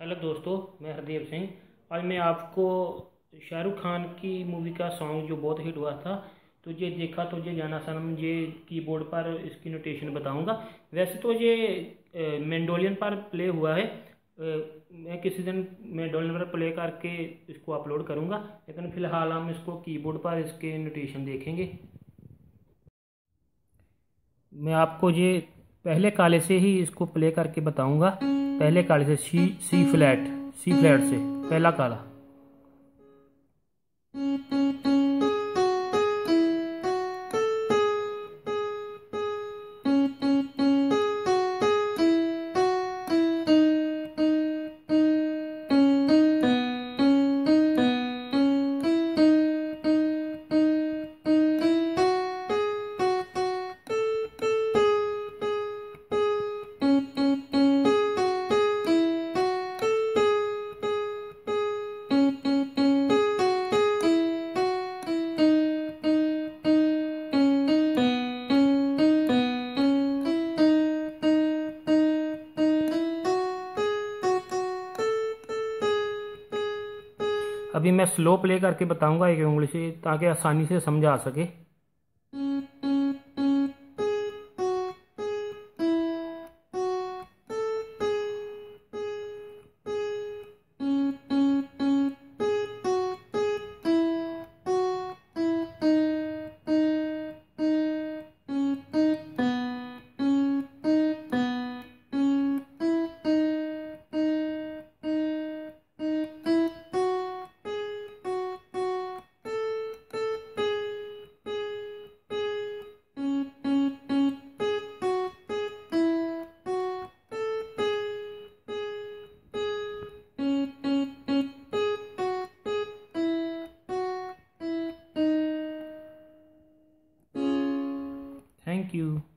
Hello दोस्तों, मैं हरदेव सिंह। आज मैं आपको शाहरुख खान की मूवी का सॉन्ग जो बहुत हिट हुआ था, तुझे देखा तो ये जाना, सनम ये कीबोर्ड पर इसकी नोटेशन बताऊँगा। वैसे तो ये मेंडोलियन पर प्ले हुआ है। मैं किसी दिन मेंडोलियन पर प्ले करके इसको अपलोड करूँगा, लेकिन फ़िलहाल हम इसको कीबोर्ड पर इसके नोटेशन देखेंगे। मैं आपको ये पहले काले से ही इसको प्ले करके बताऊँगा। पहले काले से सी सी फ्लैट सी फ्लैट से पहला काला। अभी मैं स्लो प्ले करके बताऊँगा एक उंगली से ताकि आसानी से समझ सके। Thank you.